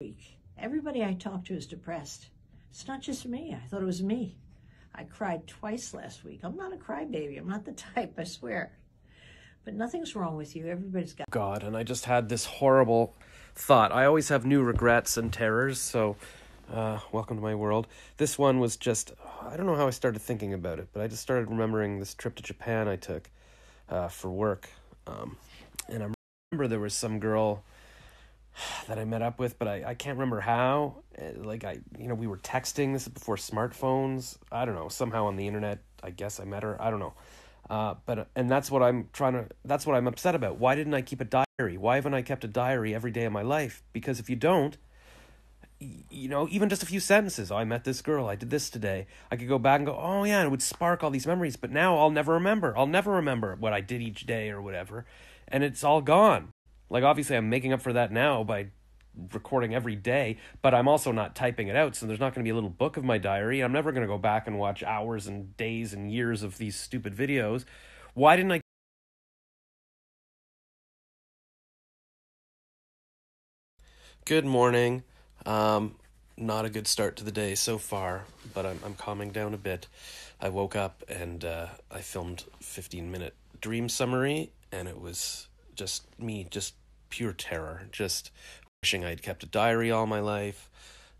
week. Everybody I talk to is depressed. It's not just me. I thought it was me. I cried twice last week. I'm not a crybaby. I'm not the type, I swear. But nothing's wrong with you. Everybody's got God, and I just had this horrible thought. I always have new regrets and terrors, so uh, welcome to my world. This one was just, I don't know how I started thinking about it, but I just started remembering this trip to Japan I took uh, for work. Um, and I remember there was some girl that I met up with, but I, I can't remember how. Uh, Like I, you know, we were texting. This is before smartphones. I don't know. Somehow on the internet, I guess I met her. I don't know. Uh, but and that's what I'm trying to. That's what I'm upset about. Why didn't I keep a diary? Why haven't I kept a diary every day of my life? Because if you don't, you know, even just a few sentences. Oh, I met this girl. I did this today. I could go back and go, oh yeah, it would spark all these memories. But now I'll never remember. I'll never remember what I did each day or whatever, and it's all gone. Like obviously, I'm making up for that now by recording every day, but I'm also not typing it out. So there's not going to be a little book of my diary. I'm never going to go back and watch hours and days and years of these stupid videos. Why didn't I? Good morning. Um, not a good start to the day so far, but I'm I'm calming down a bit. I woke up and uh, I filmed 15 minute dream summary, and it was just me, just pure terror, just wishing I'd kept a diary all my life.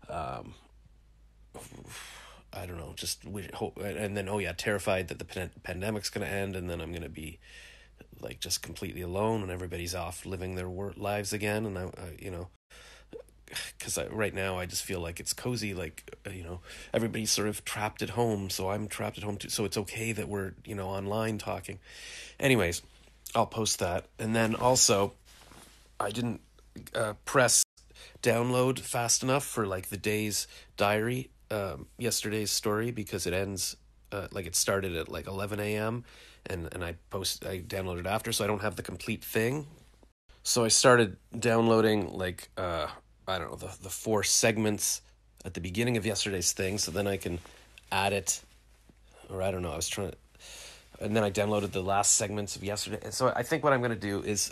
Um, I don't know, just wish, hope, and then oh yeah, terrified that the pan- pandemic's gonna end, and then I'm gonna be like just completely alone, and everybody's off living their lives again, and I, I you know, because right now I just feel like it's cozy, like uh, you know, everybody's sort of trapped at home, so I'm trapped at home too. So it's okay that we're you know online talking. Anyways, I'll post that, and then also, I didn't uh, press download fast enough for like the day's diary, um, yesterday's story because it ends uh, like it started at like eleven a.m. and and I post I downloaded after, so I don't have the complete thing. So I started downloading like uh I don't know the the four segments at the beginning of yesterday's thing, so then I can add it, or I don't know. I was trying to and then I downloaded the last segments of yesterday. And so I think what I'm going to do is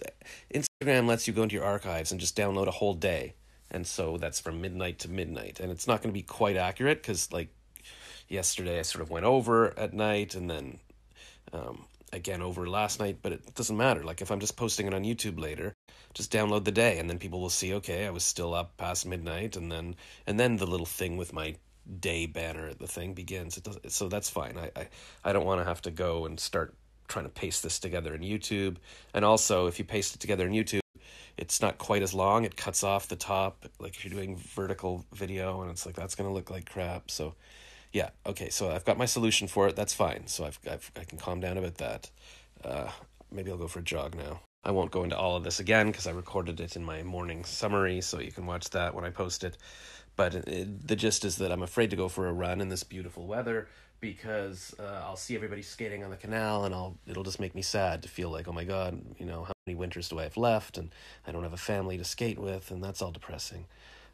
Instagram lets you go into your archives and just download a whole day. And so that's from midnight to midnight. And it's not going to be quite accurate because, like, yesterday I sort of went over at night and then um, again over last night, but it doesn't matter. Like, if I'm just posting it on YouTube later, just download the day and then people will see, okay, I was still up past midnight. And then, and then the little thing with my day banner the thing begins. It does so that's fine. I i, I don't want to have to go and start trying to paste this together in youtube. And also if you paste it together in youtube it's not quite as long. It cuts off the top like if you're doing vertical video and it's like that's going to look like crap. So yeah okay so i've got my solution for it. That's fine. So i've, I've i can calm down about that. Uh maybe i'll go for a jog now. I won't go into all of this again because i recorded it in my morning summary so you can watch that when i post it but it, the gist is that I'm afraid to go for a run in this beautiful weather because uh, I'll see everybody skating on the canal and I'll it'll just make me sad to feel like oh my god you know how many winters do I have left and I don't have a family to skate with and that's all depressing.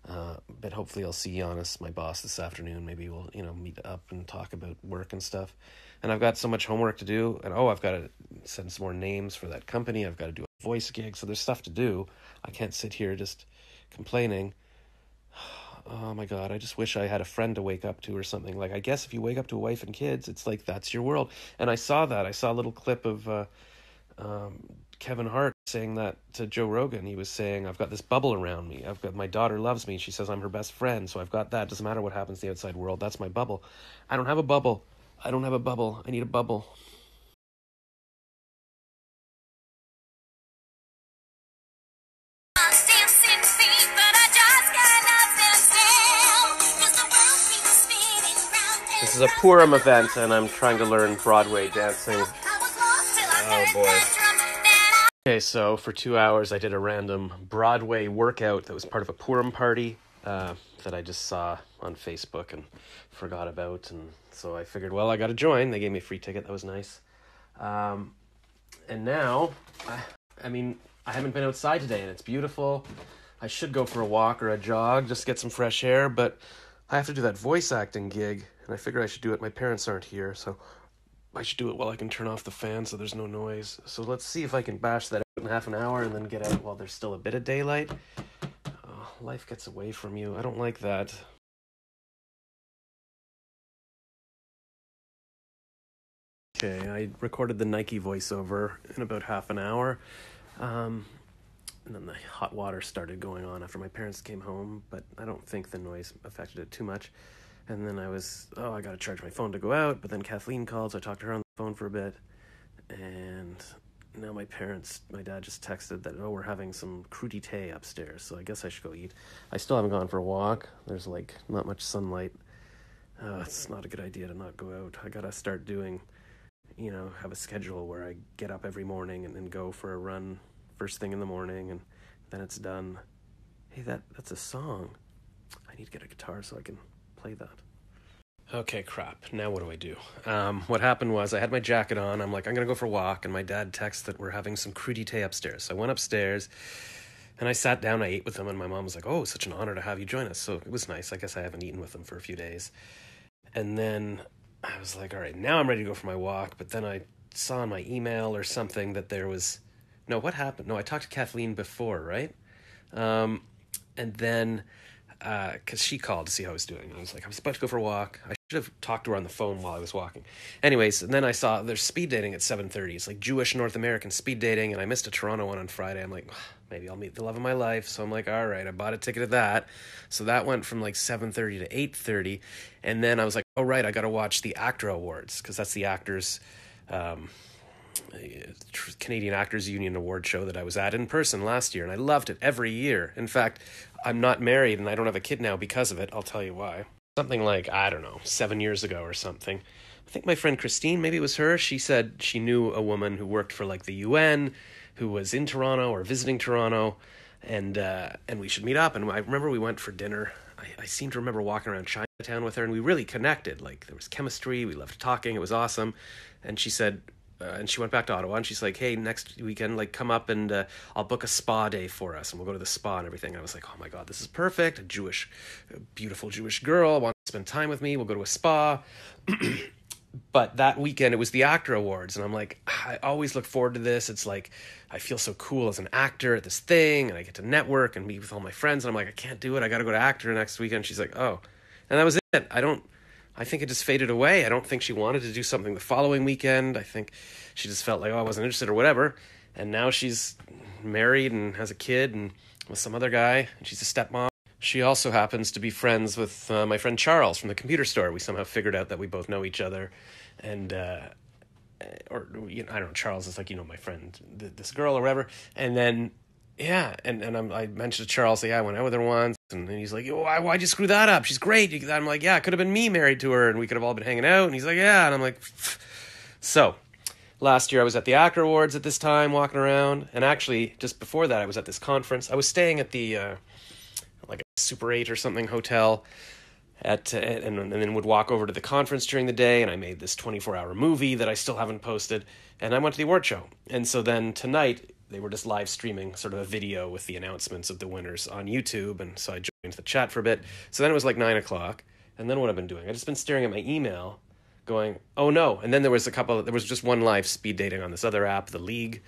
Uh, but hopefully I'll see Giannis, my boss, this afternoon. Maybe we'll you know meet up and talk about work and stuff. And I've got so much homework to do, and oh, I've got to send some more names for that company. I've got to do a voice gig, so there's stuff to do. I can't sit here just complaining oh my god i just wish i had a friend to wake up to or something. Like i guess if you wake up to a wife and kids it's like that's your world. And i saw that. I saw a little clip of uh, um, kevin hart saying that to joe rogan. He was saying i've got this bubble around me. I've got my daughter loves me. She says i'm her best friend. So i've got that. Doesn't matter what happens in the outside world. That's my bubble. I don't have a bubble. I don't have a bubble. I need a bubble This is a Purim event, and I'm trying to learn Broadway dancing. Oh boy. Okay, so for two hours, I did a random Broadway workout that was part of a Purim party uh, that I just saw on Facebook and forgot about. And so I figured, well, I got to join. They gave me a free ticket. That was nice. Um, and now, I, I mean, I haven't been outside today, and it's beautiful. I should go for a walk or a jog, just get some fresh air, but I have to do that voice acting gig, and I figured I should do it. My parents aren't here, so I should do it while I can turn off the fan so there's no noise. So let's see if I can bash that out in half an hour and then get out while there's still a bit of daylight. Uh, life gets away from you. I don't like that. Okay, I recorded the Nike voiceover in about half an hour. Um, and then the hot water started going on after my parents came home, but I don't think the noise affected it too much. And then I was, oh, I gotta charge my phone to go out, but then Kathleen called, so I talked to her on the phone for a bit. And now my parents, my dad just texted that, oh, we're having some crudité upstairs, so I guess I should go eat. I still haven't gone for a walk. There's like not much sunlight. Uh, it's not a good idea to not go out. I gotta start doing, you know, have a schedule where I get up every morning and then go for a run first thing in the morning and then it's done. Hey, that that's a song. I need to get a guitar so I can play that. Okay, crap. Now what do I do? Um, what happened was I had my jacket on. I'm like, I'm gonna go for a walk, and my dad texts that we're having some crudité upstairs. So I went upstairs, and I sat down. I ate with them, and my mom was like, "Oh, such an honor to have you join us." So it was nice. I guess I haven't eaten with them for a few days, and then I was like, "All right, now I'm ready to go for my walk." But then I saw in my email or something that there was no. What happened? No, I talked to Kathleen before, right? Um, and then because uh, she called to see how I was doing. I was like, I was about to go for a walk. I should have talked to her on the phone while I was walking. Anyways, and then I saw there's speed dating at 7:30. It's like Jewish North American speed dating, and I missed a Toronto one on Friday. I'm like, maybe I'll meet the love of my life. So I'm like, all right, I bought a ticket at that. So that went from like 7:30 to 8:30, and then I was like, oh right, I got to watch the ACTRA Awards because that's the actors. Um, Canadian Actors Union award show that I was at in person last year, and I loved it every year. In fact, I'm not married and I don't have a kid now because of it. I'll tell you why. Something like, I don't know, seven years ago or something. I think my friend Christine, maybe it was her, she said she knew a woman who worked for like the UN, who was in Toronto or visiting Toronto, and uh, and we should meet up. And I remember we went for dinner. I, I seem to remember walking around Chinatown with her, and we really connected. Like there was chemistry. We loved talking. It was awesome. And she said, uh, and she went back to Ottawa and she's like, "Hey, next weekend, like, come up and uh, I'll book a spa day for us, and we'll go to the spa and everything." And I was like, "Oh my god, this is perfect! A Jewish, a beautiful Jewish girl wants to spend time with me. We'll go to a spa." but that weekend, it was the ACTRA Awards, and I'm like, I always look forward to this. It's like I feel so cool as an actor at this thing, and I get to network and meet with all my friends. And I'm like, I can't do it. I got to go to ACTRA next weekend. She's like, Oh, and that was it. I don't. I think it just faded away. I don't think she wanted to do something the following weekend. I think she just felt like, oh, I wasn't interested or whatever. And now she's married and has a kid and with some other guy, and she's a stepmom. She also happens to be friends with uh, my friend Charles from the computer store. We somehow figured out that we both know each other, and uh, or you know, I don't know. Charles is like you know my friend, this girl or whatever. And then yeah, and and I'm, i mentioned to Charles, yeah, I went out with her once, and, he's like, why why'd you screw that up? She's great. I'm like, yeah, it could have been me married to her, and we could have all been hanging out. And he's like, yeah, and I'm like, so last year I was at the ACTRA Awards at this time, walking around, and actually just before that I was at this conference. I was staying at the uh, like a Super Eight or something hotel. At, and, and then would walk over to the conference during the day, and I made this 24 hour movie that I still haven't posted. And I went to the award show. And so then tonight, they were just live streaming sort of a video with the announcements of the winners on YouTube. And so I joined the chat for a bit. So then it was like nine o'clock. And then what I've been doing, I've just been staring at my email going, oh no. And then there was a couple, there was just one live speed dating on this other app, The League.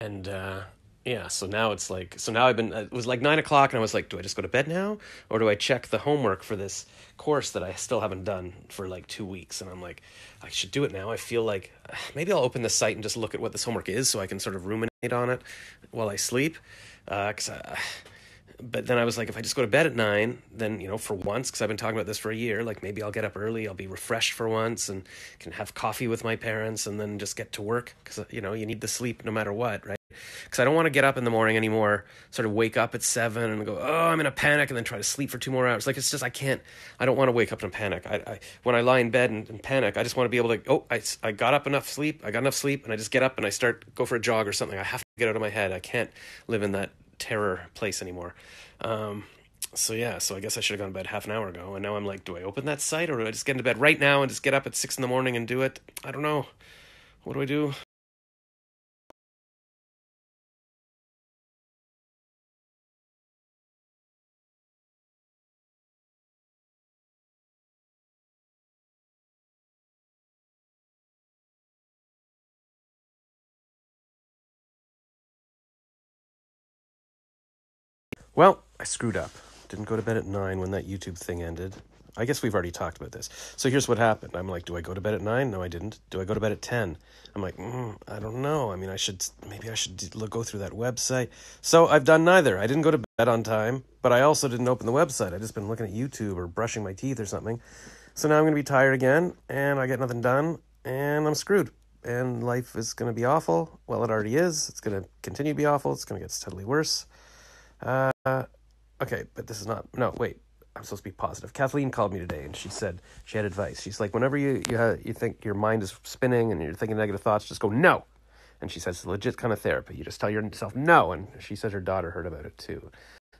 And uh, yeah, so now it's like, so now I've been, it was like nine o'clock and I was like, do I just go to bed now? Or do I check the homework for this course that I still haven't done for like two weeks? And I'm like, I should do it now. I feel like maybe I'll open the site and just look at what this homework is so I can sort of ruminate on it while I sleep. Because uh, but then I was like, if I just go to bed at nine, then, you know, for once, because I've been talking about this for a year, like maybe I'll get up early, I'll be refreshed for once and can have coffee with my parents and then just get to work. Because, you know, you need the sleep no matter what, right? Because I don't want to get up in the morning anymore, sort of wake up at seven and go, oh, I'm in a panic, and then try to sleep for two more hours. Like, it's just, I can't, I don't want to wake up in a panic. I, I when I lie in bed and, and panic, I just want to be able to, oh, I, I got up enough sleep, I got enough sleep, and I just get up and I start, go for a jog or something. I have to get out of my head. I can't live in that terror place anymore. Um, so yeah, so I guess I should have gone to bed half an hour ago, and now I'm like, do I open that site or do I just get into bed right now and just get up at six in the morning and do it? I don't know. What do I do? Well, I screwed up. Didn't go to bed at nine when that YouTube thing ended. I guess we've already talked about this. So here's what happened. I'm like, do I go to bed at nine? No, I didn't. Do I go to bed at ten? I'm like, mm, I don't know. I mean, I should maybe I should go through that website. So I've done neither. I didn't go to bed on time, but I also didn't open the website. I just been looking at YouTube or brushing my teeth or something. So now I'm gonna be tired again, and I get nothing done, and I'm screwed. And life is gonna be awful. Well, it already is. It's gonna continue to be awful. It's gonna get steadily worse. Uh, okay, but this is not. No, wait. I'm supposed to be positive. Kathleen called me today and she said she had advice. She's like, whenever you you, you think your mind is spinning and you're thinking negative thoughts, just go no. And she says it's legit kind of therapy. You just tell yourself no. And she says her daughter heard about it too.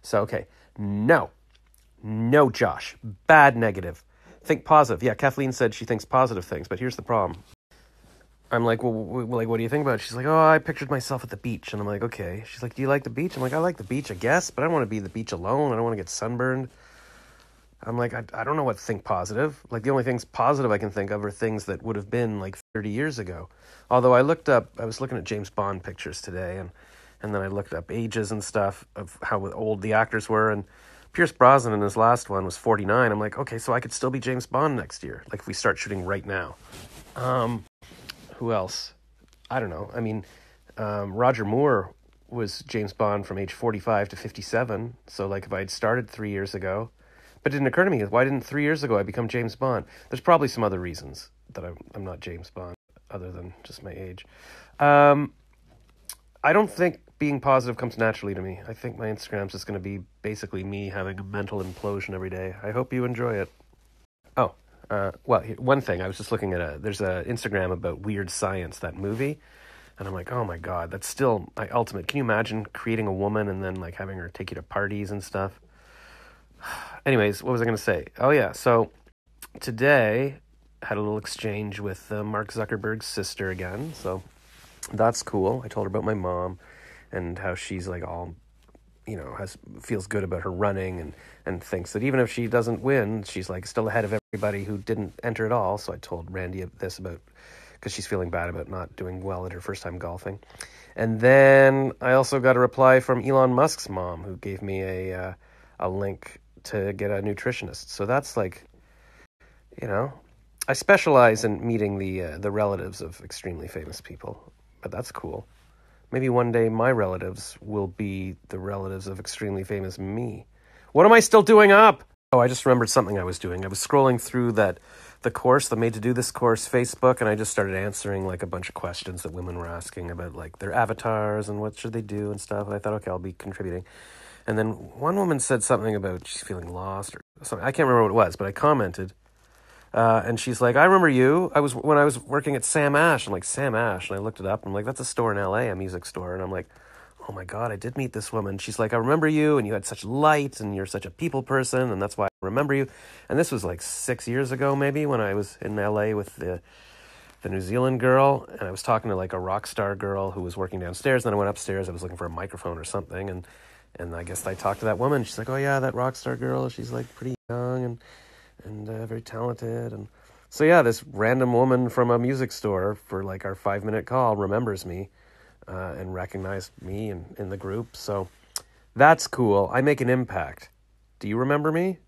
So okay, no, no, Josh, bad negative. Think positive. Yeah, Kathleen said she thinks positive things, but here's the problem. I'm like, well, like, what do you think about it? She's like, oh, I pictured myself at the beach, and I'm like, okay. She's like, do you like the beach? I'm like, I like the beach, I guess, but I don't want to be the beach alone. I don't want to get sunburned. I'm like, I, I don't know what to think positive. Like, the only things positive I can think of are things that would have been like 30 years ago. Although I looked up, I was looking at James Bond pictures today, and, and then I looked up ages and stuff of how old the actors were. And Pierce Brosnan in his last one was 49. I'm like, okay, so I could still be James Bond next year, like if we start shooting right now. Um, who else? I don't know. I mean, um, Roger Moore was James Bond from age 45 to 57. So, like, if I had started three years ago, but it didn't occur to me, why didn't three years ago I become James Bond? There's probably some other reasons that I'm, I'm not James Bond, other than just my age. Um, I don't think being positive comes naturally to me. I think my Instagram's just going to be basically me having a mental implosion every day. I hope you enjoy it. Uh, well, one thing I was just looking at a there's a Instagram about Weird Science, that movie, and I'm like, oh my god, that's still my ultimate. Can you imagine creating a woman and then like having her take you to parties and stuff? Anyways, what was I going to say? Oh yeah, so today had a little exchange with uh, Mark Zuckerberg's sister again, so that's cool. I told her about my mom and how she's like all you know has feels good about her running and and thinks that even if she doesn't win she's like still ahead of everybody who didn't enter at all. So i told Randi this about because she's feeling bad about not doing well at her first time golfing. And then i also got a reply from elon musk's mom who gave me a uh, a link to get a nutritionist. So that's like you know i specialize in meeting the uh, the relatives of extremely famous people but that's cool Maybe one day my relatives will be the relatives of extremely famous me. What am I still doing up? Oh, I just remembered something I was doing. I was scrolling through that the course, the Made to Do This course Facebook, and I just started answering like a bunch of questions that women were asking about like their avatars and what should they do and stuff. And I thought, okay, I'll be contributing. And then one woman said something about she's feeling lost or something. I can't remember what it was, but I commented uh, and she's like, I remember you. I was when I was working at Sam Ash. I'm like, Sam Ash. And I looked it up. I'm like, that's a store in LA, a music store. And I'm like, oh my God, I did meet this woman. She's like, I remember you, and you had such light, and you're such a people person, and that's why I remember you. And this was like six years ago, maybe, when I was in LA with the the New Zealand girl, and I was talking to like a rock star girl who was working downstairs. And then I went upstairs. I was looking for a microphone or something, and and I guess I talked to that woman. She's like, oh yeah, that rock star girl. She's like pretty young and and uh, very talented. And so, yeah, this random woman from a music store for like our five minute call remembers me uh, and recognized me in, in the group. So that's cool. I make an impact. Do you remember me?